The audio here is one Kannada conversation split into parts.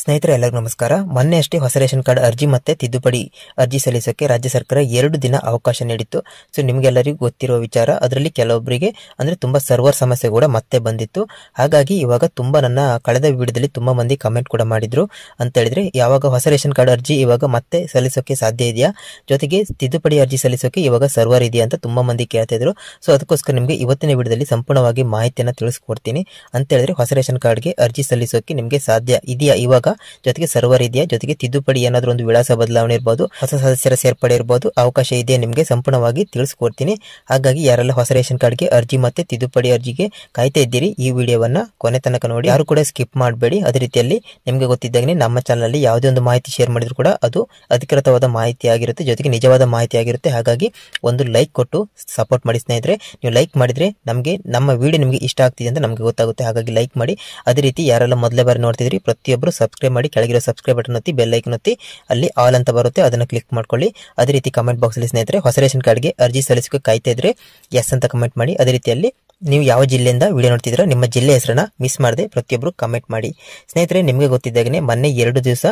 ಸ್ನೇಹಿತರೆ, ಎಲ್ಲರಿಗೂ ನಮಸ್ಕಾರ. ಮೊನ್ನೆ ಅಷ್ಟೇ ಹೊಸ ರೇಷನ್ ಕಾರ್ಡ್ ಅರ್ಜಿ ಮತ್ತೆ ತಿದ್ದುಪಡಿ ಅರ್ಜಿ ಸಲ್ಲಿಸೋಕೆ ರಾಜ್ಯ ಸರ್ಕಾರ ಎರಡು ದಿನ ಅವಕಾಶ ನೀಡಿತ್ತು. ಸೊ, ನಿಮಗೆಲ್ಲರಿಗೂ ಗೊತ್ತಿರುವ ವಿಚಾರ, ಅದರಲ್ಲಿ ಕೆಲವೊಬ್ಬರಿಗೆ ಅಂದರೆ ತುಂಬ ಸರ್ವರ್ ಸಮಸ್ಯೆ ಕೂಡ ಮತ್ತೆ ಬಂದಿತ್ತು. ಹಾಗಾಗಿ ಇವಾಗ ತುಂಬ ನನ್ನ ಕಳೆದ ವಿಡಿಯೋದಲ್ಲಿ ತುಂಬ ಮಂದಿ ಕಮೆಂಟ್ ಕೂಡ ಮಾಡಿದ್ರು. ಅಂತ ಹೇಳಿದ್ರೆ, ಯಾವಾಗ ಹೊಸ ರೇಷನ್ ಕಾರ್ಡ್ ಅರ್ಜಿ ಇವಾಗ ಮತ್ತೆ ಸಲ್ಲಿಸೋಕೆ ಸಾಧ್ಯ ಇದೆಯಾ? ಜೊತೆಗೆ ತಿದ್ದುಪಡಿ ಅರ್ಜಿ ಸಲ್ಲಿಸೋಕೆ ಇವಾಗ ಸರ್ವರ್ ಇದೆಯಾ ಅಂತ ತುಂಬಾ ಮಂದಿ ಕೇಳ್ತಿದ್ರು ಸೊ, ಅದಕ್ಕೋಸ್ಕರ ನಿಮಗೆ ಇವತ್ತಿನ ವಿಡಿಯೋದಲ್ಲಿ ಸಂಪೂರ್ಣವಾಗಿ ಮಾಹಿತಿಯನ್ನು ತಿಳಿಸ್ಕೊಡ್ತೀನಿ. ಅಂತ ಹೇಳಿದ್ರೆ, ಹೊಸ ರೇಷನ್ ಕಾರ್ಡ್ಗೆ ಅರ್ಜಿ ಸಲ್ಲಿಸೋಕೆ ನಿಮಗೆ ಸಾಧ್ಯ ಇದೆಯಾ ಇವಾಗ? ಜೊತೆಗೆ ಸರ್ವರ್ ಇದೆಯಾ? ಜೊತೆಗೆ ತಿದ್ದುಪಡಿ ಏನಾದರೂ ಒಂದು ವಿಳಾಸ ಬದಲಾವಣೆ ಇರ್ಬೋದು, ಹೊಸ ಸದಸ್ಯರ ಸೇರ್ಪಡೆ ಇರ್ಬೋದು, ಅವಕಾಶ ಇದೆ ನಿಮಗೆ? ಸಂಪೂರ್ಣವಾಗಿ ತಿಳಿಸ್ಕೊಡ್ತೀನಿ. ಹಾಗಾಗಿ ಯಾರೆಲ್ಲ ಹೊಸ ರೇಷನ್ ಕಾರ್ಡ್ಗೆ ಅರ್ಜಿ ಮತ್ತೆ ತಿದ್ದುಪಡಿ ಅರ್ಜಿಗೆ ಕಾಯ್ತಾ ಇದ್ದೀರಿ, ಈ ವಿಡಿಯೋವನ್ನ ಕೊನೆ ತನಕ ನೋಡಿ. ಯಾರು ಕೂಡ ಸ್ಕಿಪ್ ಮಾಡಬೇಡಿ. ಅದೇ ರೀತಿಯಲ್ಲಿ ನಿಮಗೆ ಗೊತ್ತಿದ್ದಾಗೆ ನಮ್ಮ ಚಾನಲ್ ಯಾವುದೇ ಒಂದು ಮಾಹಿತಿ ಶೇರ್ ಮಾಡಿದ್ರು ಕೂಡ ಅದು ಅಧಿಕೃತವಾದ ಮಾಹಿತಿ ಆಗಿರುತ್ತೆ, ಜೊತೆಗೆ ನಿಜವಾದ ಮಾಹಿತಿ ಆಗಿರುತ್ತೆ. ಹಾಗಾಗಿ ಒಂದು ಲೈಕ್ ಕೊಟ್ಟು ಸಪೋರ್ಟ್ ಮಾಡಿ ಸ್ನೇಹಿತರೆ. ನೀವು ಲೈಕ್ ಮಾಡಿದ್ರೆ ನಮಗೆ, ನಮ್ಮ ವಿಡಿಯೋ ನಿಮಗೆ ಇಷ್ಟ ಆಗ್ತಿದೆ ಅಂತ ನಮಗೆ ಗೊತ್ತಾಗುತ್ತೆ. ಹಾಗಾಗಿ ಲೈಕ್ ಮಾಡಿ. ಅದೇ ರೀತಿ ಯಾರೆಲ್ಲ ಮೊದಲೇ ಬಾರಿ ನೋಡ್ತಿದ್ರಿ ಪ್ರತಿಯೊಬ್ಬರು ಸಬ್ಸ್ಕ್ರೈಬ್ ಮಾಡಿ, ಕೆಳಗಿರೋ ಸಬ್ಸ್ಕ್ರೈಬ್ ಬಟನ್ ಒತ್ತಿ ಬೆಲ್ ಐಕನ್ ಒತ್ತಿ, ಅಲ್ಲಿ ಆಲ್ ಅಂತ ಬರುತ್ತೆ, ಅದನ್ನು ಕ್ಲಿಕ್ ಮಾಡ್ಕೊಳ್ಳಿ. ಅದೇ ರೀತಿ ಕಮೆಂಟ್ ಬಾಕ್ಸ್ ಅಲ್ಲಿ ಸ್ನೇಹಿತರೆ, ಹೊಸ ರೇಷನ್ ಕಾರ್ಡ್ಗೆ ಅರ್ಜಿ ಸಲ್ಲಿಸೋಕೆ ಕಾಯ್ತಾ ಇದ್ರೆ ಎಸ್ ಅಂತ ಕಮೆಂಟ್ ಮಾಡಿ, ಅದೇ ರೀತಿಯಲ್ಲಿ ನೀವು ಯಾವ ಜಿಲ್ಲೆಯಿಂದ ವಿಡಿಯೋ ನೋಡ್ತಿದ್ದೀರಾ ನಿಮ್ಮ ಜಿಲ್ಲೆ ಹೆಸರನ್ನ ಮಿಸ್ ಮಾಡದೆ ಪ್ರತಿಯೊಬ್ಬರು ಕಮೆಂಟ್ ಮಾಡಿ. ಸ್ನೇಹಿತರೆ, ನಿಮಗೆ ಗೊತ್ತಿದ್ದಾಗನೇ ಮೊನ್ನೆ ಎರಡು ದಿವಸ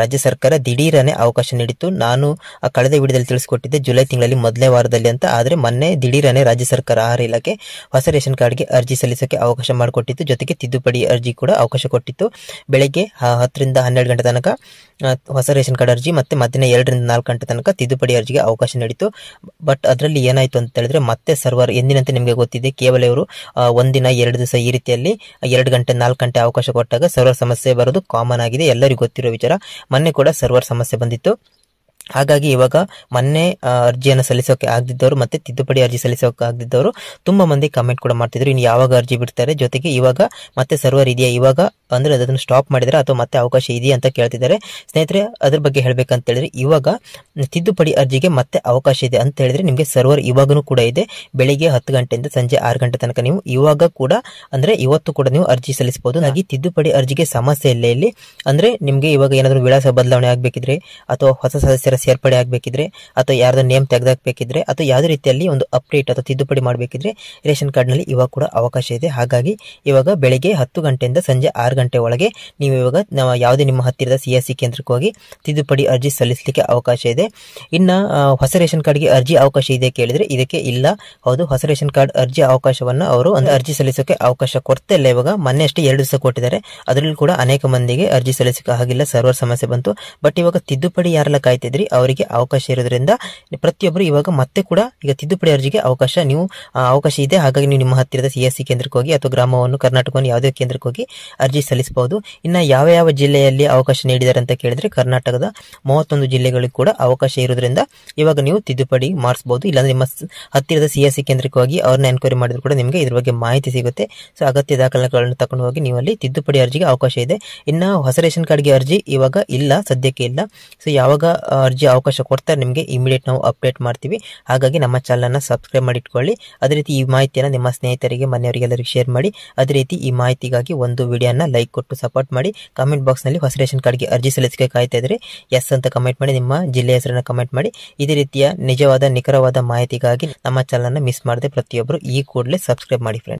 ರಾಜ್ಯ ಸರ್ಕಾರ ದಿಢೀರನೆ ಅವಕಾಶ ನೀಡಿತ್ತು. ನಾನು ಕಳೆದ ವಿಡಿಯೋದಲ್ಲಿ ತಿಳಿಸಿಕೊಟ್ಟಿದ್ದೆ, ಜುಲೈ ತಿಂಗಳಲ್ಲಿ ಮೊದಲನೇ ವಾರದಲ್ಲಿ ಅಂತ. ಆದರೆ ಮೊನ್ನೆ ದಿಢೀರನೆ ರಾಜ್ಯ ಸರ್ಕಾರ ಆಹಾರ ಇಲಾಖೆ ಹೊಸ ರೇಷನ್ ಕಾರ್ಡ್ಗೆ ಅರ್ಜಿ ಸಲ್ಲಿಸೋಕೆ ಅವಕಾಶ ಮಾಡಿಕೊಟ್ಟಿತ್ತು. ಜೊತೆಗೆ ತಿದ್ದುಪಡಿ ಅರ್ಜಿ ಕೂಡ ಅವಕಾಶ ಕೊಟ್ಟಿತ್ತು. ಬೆಳಗ್ಗೆ ಹತ್ತರಿಂದ ಹನ್ನೆರಡು ಗಂಟೆ ತನಕ ಹೊಸ ರೇಷನ್ ಕಾರ್ಡ್ ಅರ್ಜಿ ಮತ್ತೆ ಮಧ್ಯಾಹ್ನ ಎರಡರಿಂದ ನಾಲ್ಕು ಗಂಟೆ ತನಕ ತಿದ್ದುಪಡಿ ಅರ್ಜಿಗೆ ಅವಕಾಶ ನೀಡಿತ್ತು. ಬಟ್ ಅದರಲ್ಲಿ ಏನಾಯಿತು ಅಂತ ಹೇಳಿದ್ರೆ ಮತ್ತೆ ಸರ್ವರ್ ಎಂದಿನಂತೆ ನಿಮಗೆ ಗೊತ್ತಿದೆ. ಕೇವಲ ಇವರು ಒಂದಿನ, ಎರಡು ದಿವಸ ಈ ರೀತಿಯಲ್ಲಿ, ಎರಡು ಗಂಟೆ, ನಾಲ್ಕು ಗಂಟೆ ಅವಕಾಶ ಕೊಟ್ಟಾಗ ಸರ್ವರ್ ಸಮಸ್ಯೆ ಬರೋದು ಕಾಮನ್ ಆಗಿದೆ. ಎಲ್ಲರಿಗೂ ಗೊತ್ತಿರೋ ವಿಚಾರ. ಮೊನ್ನೆ ಕೂಡ ಸರ್ವರ್ ಸಮಸ್ಯೆ ಬಂದಿತ್ತು. ಹಾಗಾಗಿ ಇವಾಗ ಮೊನ್ನೆ ಅರ್ಜಿಯನ್ನು ಸಲ್ಲಿಸೋಕೆ ಆಗದಿದ್ದವರು ಮತ್ತೆ ತಿದ್ದುಪಡಿ ಅರ್ಜಿ ಸಲ್ಲಿಸೋಕೆ ಆಗದಿದ್ದವರು ತುಂಬಾ ಮಂದಿ ಕಮೆಂಟ್ ಕೂಡ ಮಾಡ್ತಿದ್ರು. ಇನ್ನು ಯಾವಾಗ ಅರ್ಜಿ ಬಿಡ್ತಾರೆ? ಜೊತೆಗೆ ಇವಾಗ ಮತ್ತೆ ಸರ್ವರ್ ಇದೆಯಾ? ಇವಾಗ ಅಂದ್ರೆ ಅದನ್ನು ಸ್ಟಾಪ್ ಮಾಡಿದ್ರೆ ಅಥವಾ ಮತ್ತೆ ಅವಕಾಶ ಇದೆಯಾ ಅಂತ ಕೇಳ್ತಿದ್ದಾರೆ. ಸ್ನೇಹಿತರೆ, ಅದ್ರ ಬಗ್ಗೆ ಹೇಳ್ಬೇಕಂತ ಹೇಳಿದ್ರೆ, ಇವಾಗ ತಿದ್ದುಪಡಿ ಅರ್ಜಿಗೆ ಮತ್ತೆ ಅವಕಾಶ ಇದೆ ಅಂತ ಹೇಳಿದ್ರೆ ನಿಮಗೆ ಸರ್ವರ್ ಇವಾಗನೂ ಕೂಡ ಇದೆ. ಬೆಳಿಗ್ಗೆ ಹತ್ತು ಗಂಟೆಯಿಂದ ಸಂಜೆ ಆರು ಗಂಟೆ ತನಕ ನೀವು ಇವಾಗ ಕೂಡ ಅಂದ್ರೆ ಇವತ್ತು ಕೂಡ ನೀವು ಅರ್ಜಿ ಸಲ್ಲಿಸಬಹುದು. ಹಾಗೆ ತಿದ್ದುಪಡಿ ಅರ್ಜಿಗೆ ಸಮಸ್ಯೆ ಇಲ್ಲ ಇಲ್ಲಿ ಅಂದ್ರೆ ನಿಮಗೆ ಇವಾಗ ಏನಾದರೂ ವಿಳಾಸ ಬದಲಾವಣೆ ಆಗಬೇಕಿದ್ರೆ ಅಥವಾ ಹೊಸ ಸದಸ್ಯರ ಸೇರ್ಪಡೆ ಆಗಬೇಕಿದ್ರೆ ಅಥವಾ ಯಾರ್ದೋ ನೇಮ್ ತೆಗೆದಾಕಬೇಕಿದ್ರೆ ಅಥವಾ ಯಾವುದೇ ರೀತಿಯಲ್ಲಿ ಒಂದು ಅಪ್ಡೇಟ್ ಅಥವಾ ತಿದ್ದುಪಡಿ ಮಾಡಬೇಕಿದ್ರೆ ರೇಷನ್ ಕಾರ್ಡ್ನಲ್ಲಿ ಇವಾಗ ಕೂಡ ಅವಕಾಶ ಇದೆ. ಹಾಗಾಗಿ ಇವಾಗ ಬೆಳಿಗ್ಗೆ ಹತ್ತು ಗಂಟೆಯಿಂದ ಸಂಜೆ ಆರು ಗಂಟೆ ಒಳಗೆ ನೀವು ಇವಾಗ ನಾವು ಯಾವುದೇ ನಿಮ್ಮ ಹತ್ತಿರದ ಸಿ ಎಸ್ ಸಿ ಕೇಂದ್ರಕ್ಕೆ ಹೋಗಿ ತಿದ್ದುಪಡಿ ಅರ್ಜಿ ಸಲ್ಲಿಸಲಿಕ್ಕೆ ಅವಕಾಶ ಇದೆ. ಇನ್ನು ಹೊಸ ರೇಷನ್ ಕಾರ್ಡ್ಗೆ ಅರ್ಜಿ ಅವಕಾಶ ಇದೆ ಕೇಳಿದರೆ ಇದಕ್ಕೆ ಇಲ್ಲ. ಹೌದು, ಹೊಸ ರೇಷನ್ ಕಾರ್ಡ್ ಅರ್ಜಿ ಅವಕಾಶವನ್ನು ಅವರು ಒಂದು ಅರ್ಜಿ ಸಲ್ಲಿಸೋಕೆ ಅವಕಾಶ ಕೊಡ್ತಾ ಇಲ್ಲ ಇವಾಗ. ಮೊನ್ನೆ ಅಷ್ಟೇ ಎರಡು ದಿವಸ ಕೊಟ್ಟಿದ್ದಾರೆ. ಅದರಲ್ಲಿ ಕೂಡ ಅನೇಕ ಮಂದಿಗೆ ಅರ್ಜಿ ಸಲ್ಲಿಸೋಕೆ ಆಗಿಲ್ಲ. ಸರ್ವರ್ ಸಮಸ್ಯೆ ಬಂತು. ಬಟ್ ಇವಾಗ ತಿದ್ದುಪಡಿ ಯಾರೆಲ್ಲ ಕಾಯ್ತಿದ್ರಿ? ಅವರಿಗೆ ಅವಕಾಶ ಇರೋದ್ರಿಂದ ಪ್ರತಿಯೊಬ್ಬರು ಇವಾಗ ಮತ್ತೆ ಕೂಡ ಈಗ ತಿದ್ದುಪಡಿ ಅರ್ಜಿಗೆ ಅವಕಾಶ ನೀವು ಅವಕಾಶ ಇದೆ. ಹಾಗಾಗಿ ನೀವು ನಿಮ್ಮ ಹತ್ತಿರದ ಸಿ ಎಸ್ ಸಿ ಕೇಂದ್ರಕ್ಕೆ ಹೋಗಿ ಅಥವಾ ಗ್ರಾಮವನ್ನು, ಕರ್ನಾಟಕವನ್ನು ಯಾವುದೇ ಕೇಂದ್ರಕ್ಕೆ ಹೋಗಿ ಅರ್ಜಿ ಸಲ್ಲಿಸಬಹುದು. ಇನ್ನು ಯಾವ ಯಾವ ಜಿಲ್ಲೆಯಲ್ಲಿ ಅವಕಾಶ ನೀಡಿದ್ದಾರೆ ಅಂತ ಕೇಳಿದ್ರೆ ಕರ್ನಾಟಕದ ಮೂವತ್ತೊಂದು ಜಿಲ್ಲೆಗಳಿಗೆ ಕೂಡ ಅವಕಾಶ ಇರೋದ್ರಿಂದ ಇವಾಗ ನೀವು ತಿದ್ದುಪಡಿ ಮಾಡಿಸಬಹುದು. ಇಲ್ಲಾಂದ್ರೆ ನಿಮ್ಮ ಹತ್ತಿರದ ಸಿ ಎಸ್ ಸಿ ಕೇಂದ್ರಕ್ಕೆ ಹೋಗಿ ಅವ್ರನ್ನ ಎನ್ಕ್ವೈರಿ ಮಾಡಿದ್ರು ಕೂಡ ನಿಮಗೆ ಇದ್ರ ಬಗ್ಗೆ ಮಾಹಿತಿ ಸಿಗುತ್ತೆ. ಸೊ ಅಗತ್ಯ ದಾಖಲೆಗಳನ್ನು ತಕೊಂಡು ಹೋಗಿ ನೀವು ಅಲ್ಲಿ ತಿದ್ದುಪಡಿ ಅರ್ಜಿಗೆ ಅವಕಾಶ ಇದೆ. ಇನ್ನು ಹೊಸ ರೇಷನ್ ಕಾರ್ಡ್ಗೆ ಅರ್ಜಿ ಇವಾಗ ಇಲ್ಲ, ಸದ್ಯಕ್ಕೆ ಇಲ್ಲ. ಸೊ ಯಾವಾಗ ಅರ್ಜಿ ಅವಕಾಶ ಕೊಡ್ತಾರೆ, ನಿಮಗೆ ಇಮಿಡಿಯೇಟ್ ನಾವು ಅಪ್ಡೇಟ್ ಮಾಡ್ತೀವಿ. ಹಾಗಾಗಿ ನಮ್ಮ ಚಾನಲ್ನ ಸಬ್ಸ್ಕ್ರೈಬ್ ಮಾಡಿ ಇಟ್ಕೊಳ್ಳಿ ಅದೇ ರೀತಿ ಈ ಮಾಹಿತಿಯನ್ನು ನಿಮ್ಮ ಸ್ನೇಹಿತರಿಗೆ, ಮನೆಯವರಿಗೆಲ್ಲರಿಗೂ ಶೇರ್ ಮಾಡಿ. ಅದೇ ರೀತಿ ಈ ಮಾಹಿತಿಗಾಗಿ ಒಂದು ವಿಡಿಯೋನ ಲೈಕ್ ಕೊಟ್ಟು ಸಪೋರ್ಟ್ ಮಾಡಿ. ಕಾಮೆಂಟ್ ಬಾಕ್ಸ್ನಲ್ಲಿ ಹೊಸ ರೇಷನ್ ಕಾರ್ಡ್ಗೆ ಅರ್ಜಿ ಸಲ್ಲಿಸಕ್ಕೆ ಕಾಯ್ತಾ ಇದ್ರೆ ಎಸ್ ಅಂತ ಕಮೆಂಟ್ ಮಾಡಿ, ನಿಮ್ಮ ಜಿಲ್ಲೆಯ ಹೆಸರನ್ನ ಕಮೆಂಟ್ ಮಾಡಿ. ಇದೇ ರೀತಿಯ ನಿಜವಾದ, ನಿಖರವಾದ ಮಾಹಿತಿಗಾಗಿ ನಮ್ಮ ಚಾನಲ್ನ ಮಿಸ್ ಮಾಡದೆ ಪ್ರತಿಯೊಬ್ಬರು ಈ ಕೂಡಲೇ ಸಬ್ಸ್ಕ್ರೈಬ್ ಮಾಡಿ ಫ್ರೆಂಡ್